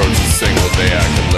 there a single day I could live.